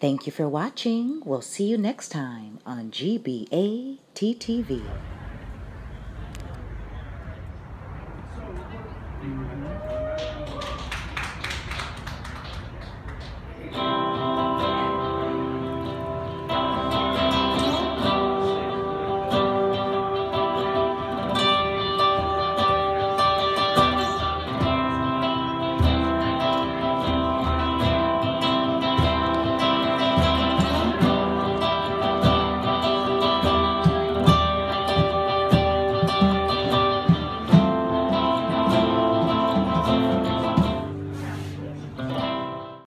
Thank you for watching. We'll see you next time on GBA TTV. Mm -hmm.